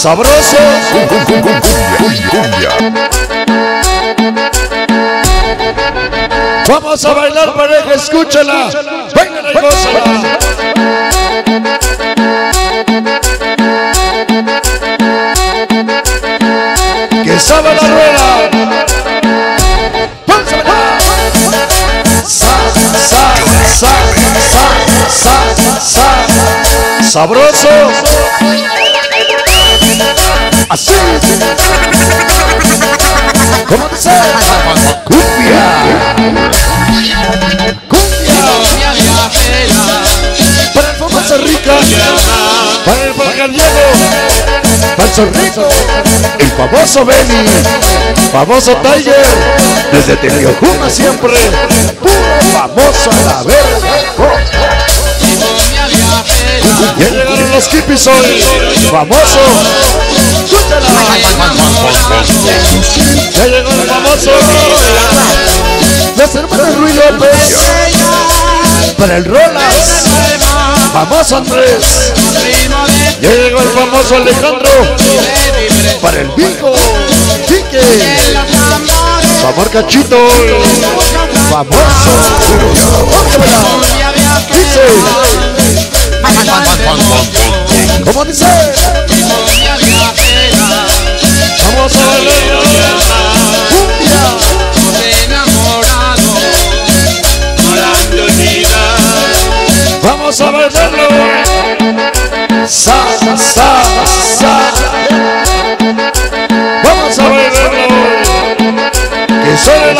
sabroso. Vamos a bailar pareja, escúchala. Gózala. Que sabe la rueda. Sa, sa, sa. Sabroso. Así. ¿Cómo dice? Cumbia. Cumbia. Para el famoso rica. Para el bacallero. Para el zorrito. El famoso Benny. Famoso Tiger. Desde Tepiojuma siempre. Puro famoso a la verga. Llegaron los hippies hoy. Famoso. Escúchala. Ya llegó el famoso. Los hermanos Ruiz López. Para el Rolas. Famoso Andrés. Ya llegó el famoso Alejandro. Para el Vico. Quique. Favor Cachito. Famoso. Dice. ¿Cómo dice? Vamos a bailar. Vamos a bailarlo. Sa, sa, sa. Vamos a bailarlo. Que suene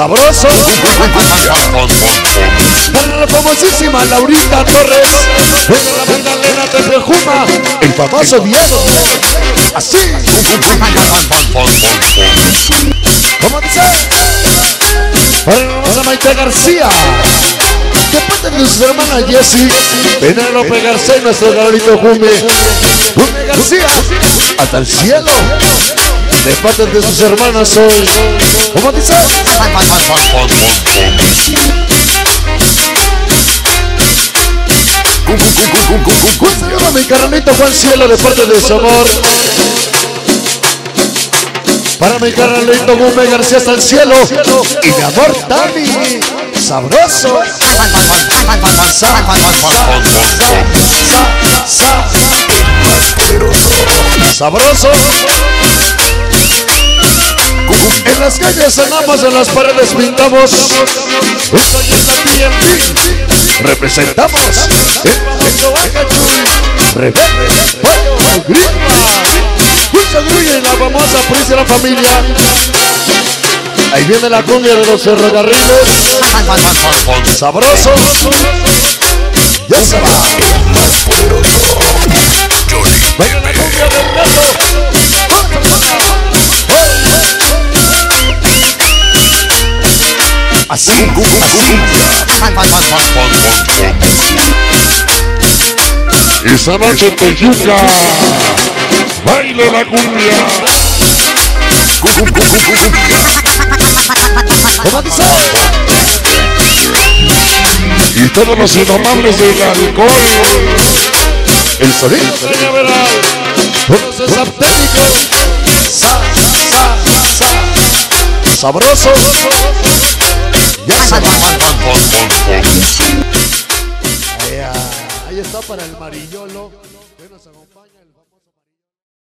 Sabroso. Para la famosísima Laurita Torres. Venga la Magdalena de Prejuma. El famoso Diego. Así. ¿Cómo dice? Para la famosa Maite García. De parte de su hermana Jessie, Penélope García y nuestro Garolito Jume. Jume García, hasta el cielo. De parte de sus hermanas hoy. ¿Cómo dice? Un saludo a mi carnalito Juan Cielo de parte de su amor. Para mi carnalito Jume García hasta el cielo. Y mi amor Tami. Sabroso. Sa, sa, Sabroso. En las calles cenamos, en las paredes pintamos. Esto ya es la TNT. Representamos el Acachuy. Rebelde, pollo, gripa. Mucha grulla y la famosa Pris de la familia. Ahí viene la cumbia de los ferrocarriles. Sabroso. Ya se va. Venga la cumbia del gato. Así. Esa noche en Toyuca, baile la cumbia. ¿Cómo dice? Y todos los del alcohol. El sonido. Todos es aptético. Sa, sa, sa. Sabroso. Para el marillolo.